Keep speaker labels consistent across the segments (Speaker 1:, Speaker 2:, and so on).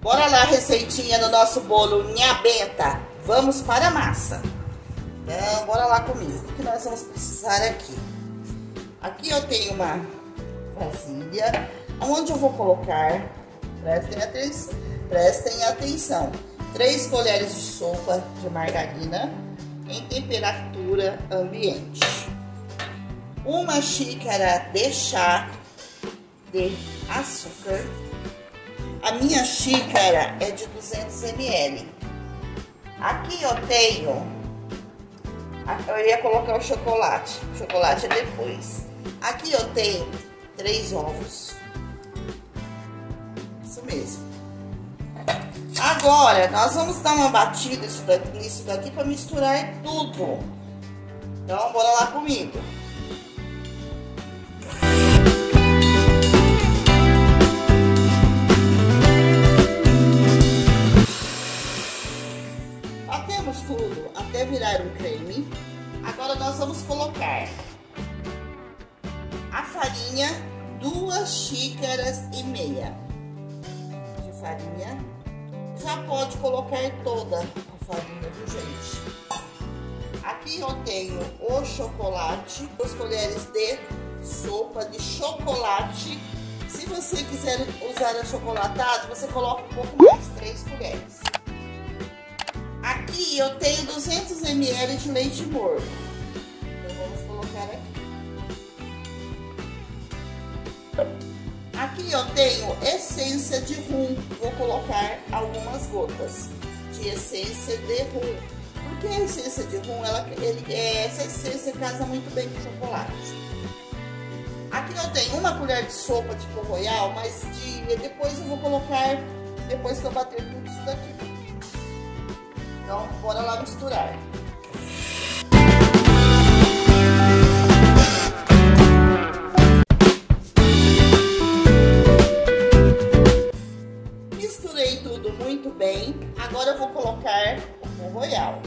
Speaker 1: Bora lá, receitinha do nosso bolo Benta. Vamos para a massa. Então, bora lá comigo. O que nós vamos precisar aqui? Aqui eu tenho uma vasilha, onde eu vou colocar, prestem atenção, prestem atenção, 3 colheres de sopa de margarina em temperatura ambiente. Uma xícara de chá de açúcar. Minha xícara é de 200 ml. Aqui eu tenho eu ia colocar o chocolate. O chocolate é depois. Aqui eu tenho três ovos. Isso mesmo. Agora, nós vamos dar uma batida nisso daqui para misturar tudo. Então, bora lá comigo. Tudo até virar um creme. Agora, nós vamos colocar a farinha, duas xícaras e meia de farinha. Já pode colocar toda a farinha, viu, gente? Aqui eu tenho o chocolate, duas colheres de sopa de chocolate. Se você quiser usar achocolatado, você coloca um pouco mais, três colheres. Aqui eu tenho 200 ml de leite morno. Então vamos colocar aqui. Aqui eu tenho essência de rum. Vou colocar algumas gotas de essência de rum. Porque a essência de rum, ela, ele, é, essa essência casa muito bem com chocolate. Aqui eu tenho uma colher de sopa pão royal, mas de, depois eu vou colocar, depois que eu bater tudo isso daqui. Então, bora lá misturar. Misturei tudo muito bem. Agora eu vou colocar o pão royal.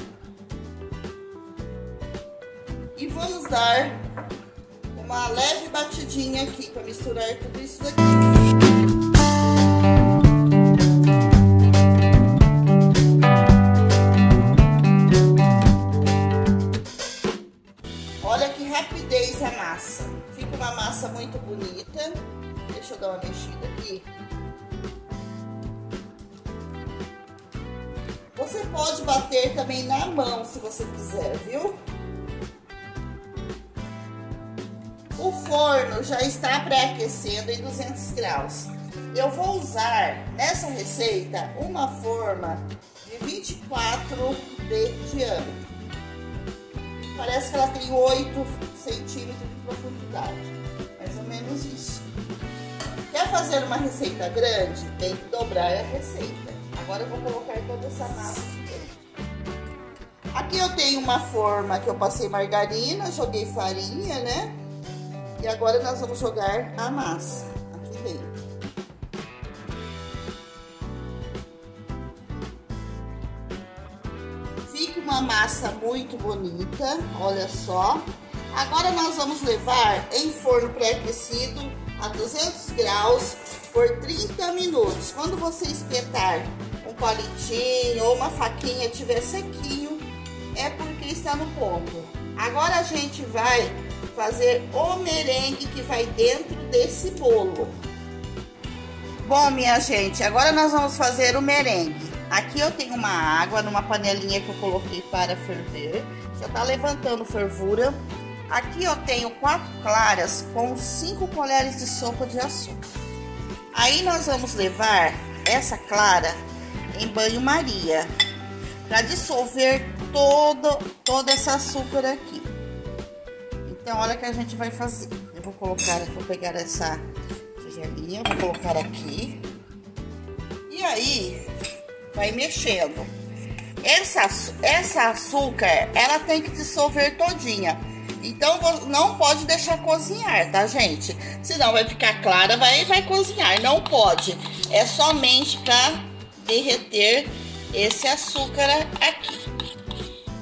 Speaker 1: E vamos dar uma leve batidinha aqui para misturar tudo isso daqui. Você pode bater também na mão, se você quiser, viu? O forno já está pré-aquecendo em 200 graus. Eu vou usar nessa receita uma forma de 24 de diâmetro. Parece que ela tem 8 centímetros de profundidade. Mais ou menos isso. Quer fazer uma receita grande? Tem que dobrar a receita. Agora eu vou colocar toda essa massa aqui. Aqui eu tenho uma forma que eu passei margarina, joguei farinha, né? E agora nós vamos jogar a massa aqui dentro. Fica uma massa muito bonita, olha só. Agora nós vamos levar em forno pré-aquecido a 200 graus por 30 minutos. Quando você espetar palitinho ou uma faquinha tiver sequinho, é porque está no ponto. Agora a gente vai fazer o merengue que vai dentro desse bolo. Bom, minha gente, agora nós vamos fazer o merengue. Aqui eu tenho uma água numa panelinha que eu coloquei para ferver. Já tá levantando fervura. Aqui eu tenho quatro claras com cinco colheres de sopa de açúcar. Aí nós vamos levar essa clara em banho-maria para dissolver todo, todo esse açúcar aqui. Então, olha que a gente vai fazer. Eu vou colocar, vou pegar essa tigelinha, vou colocar aqui. E aí, vai mexendo. Essa, essa açúcar, ela tem que dissolver todinha. Então, não pode deixar cozinhar, tá, gente? Senão vai ficar clara, vai, vai cozinhar. Não pode. É somente para derreter esse açúcar aqui.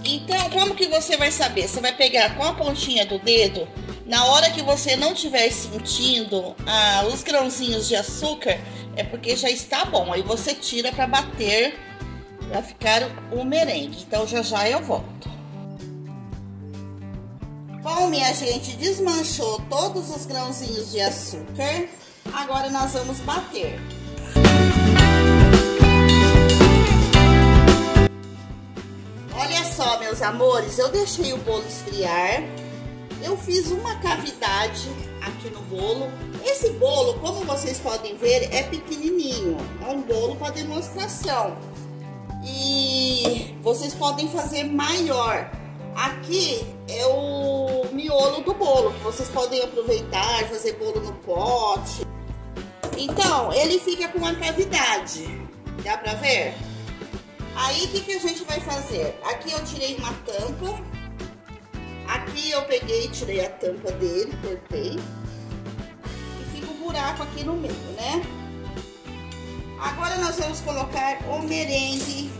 Speaker 1: Então, como que você vai saber? Você vai pegar com a pontinha do dedo Na hora que você não estiver sentindo ah, os grãozinhos de açúcar, é porque já está bom. Aí você tira para bater, para ficar o merengue. Então já já eu volto. Bom, minha gente, desmanchou todos os grãozinhos de açúcar. Agora nós vamos bater. Meus amores, eu deixei o bolo esfriar. Eu fiz uma cavidade aqui no bolo. Esse bolo, como vocês podem ver, é pequenininho. É um bolo para demonstração. E vocês podem fazer maior. Aqui é o miolo do bolo, que vocês podem aproveitar, fazer bolo no pote. Então, ele fica com uma cavidade. Dá pra ver? Aí, o que, que a gente vai fazer? Aqui eu tirei uma tampa. Aqui eu peguei e tirei a tampa dele, cortei. E fica um buraco aqui no meio, né? Agora nós vamos colocar o merengue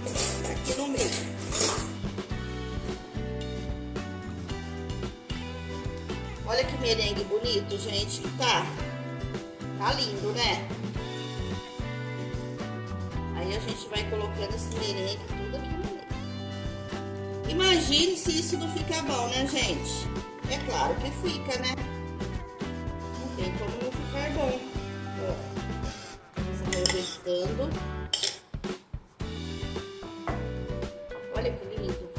Speaker 1: aqui no meio. Olha que merengue bonito, gente, tá? Tá lindo, né? Gente vai colocando esse merengue tudo aqui no meio. Imagine se isso não fica bom, né, gente? É claro que fica, né? Não tem como não ficar bom. Ó, você vai ajeitando. Olha que lindo.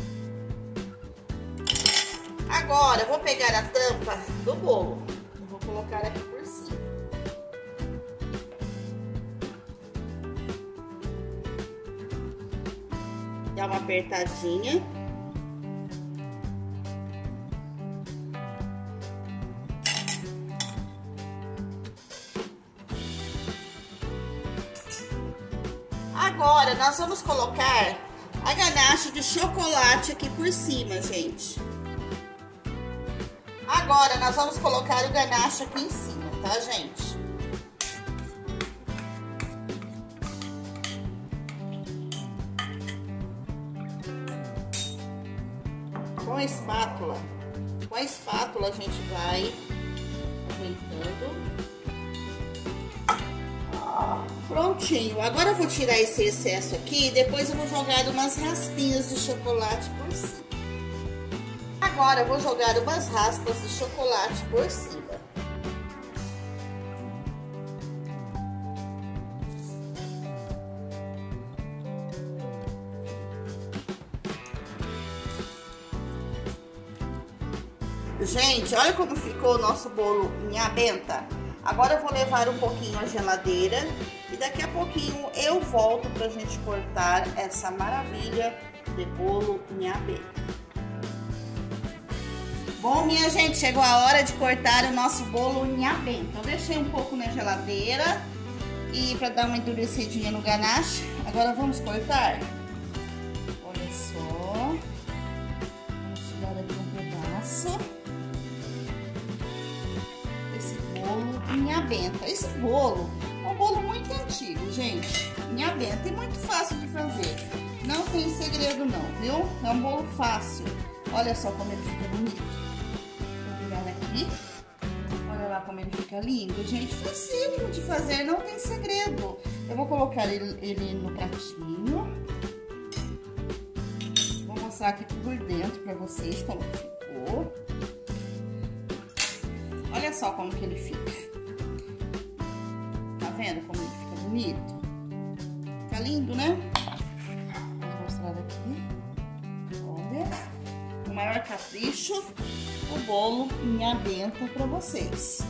Speaker 1: Agora, eu vou pegar a tampa do bolo. Vou colocar aqui uma apertadinha. Agora, nós vamos colocar a ganache de chocolate aqui por cima, gente. Agora, nós vamos colocar o ganache aqui em cima, tá, gente? A espátula, com a espátula a gente vai ajeitando. Prontinho. Agora eu vou tirar esse excesso aqui e depois eu vou jogar umas raspinhas de chocolate por cima. Agora eu vou jogar umas raspas de chocolate por cima. Gente, olha como ficou o nosso bolo em abenta. Agora eu vou levar um pouquinho à geladeira e daqui a pouquinho eu volto pra gente cortar essa maravilha de bolo em abenta. Bom, minha gente, chegou a hora de cortar o nosso bolo em abenta. Eu deixei um pouco na geladeira e para dar uma endurecidinha no ganache. Agora vamos cortar. Em abenta. Esse bolo é um bolo muito antigo, gente. Em abenta. É muito fácil de fazer. Não tem segredo não, viu? É um bolo fácil. Olha só como ele fica bonito aqui. Olha lá como ele fica lindo. Gente, facílimo de fazer, não tem segredo. Eu vou colocar ele, ele no pratinho. Vou mostrar aqui por dentro pra vocês como ficou. Olha só como que ele fica. Bonito? Tá lindo, né? Vou mostrar aqui. Olha. O maior capricho o bolo em abenta para vocês.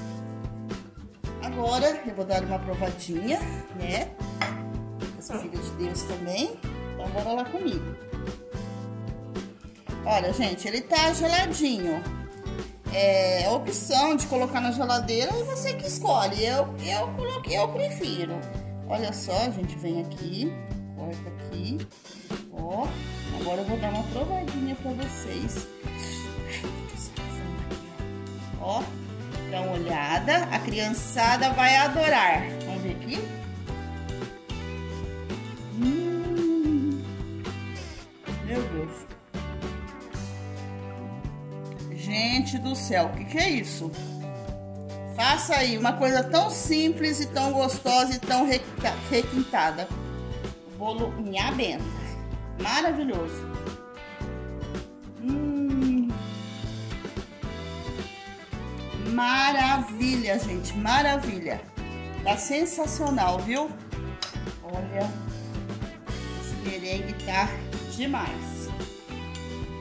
Speaker 1: Agora eu vou dar uma provadinha, né? Eu sou filha de Deus também, então bora lá comigo. Olha, gente, ele tá geladinho. É a opção de colocar na geladeira é você que escolhe. Eu, eu coloquei, eu prefiro. Olha só, a gente vem aqui, corta aqui, ó. Agora eu vou dar uma provadinha pra vocês. Ó, dá uma olhada. A criançada vai adorar. Vamos ver aqui. Hum, meu Deus. Gente. Do céu, o que, que é isso? Faça aí uma coisa tão simples e tão gostosa e tão requintada. Bolo minha benta. Maravilhoso. Hum. Maravilha, gente. Maravilha. Tá sensacional, viu? Olha. Esse merengue tá demais.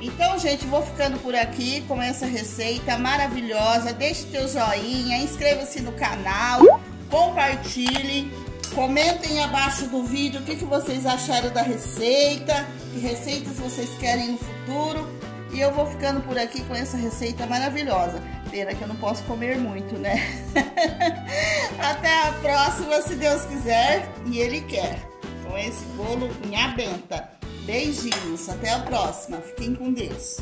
Speaker 1: Então, gente, vou ficando por aqui com essa receita maravilhosa. Deixe teu joinha, inscreva-se no canal, compartilhe, comentem abaixo do vídeo o que, que vocês acharam da receita, que receitas vocês querem no futuro. E eu vou ficando por aqui com essa receita maravilhosa. Pena que eu não posso comer muito, né? Até a próxima, se Deus quiser e Ele quer. Com esse bolo minha benta. Beijinhos, até a próxima. Fiquem com Deus.